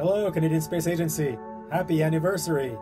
Hello, Canadian Space Agency. Happy anniversary.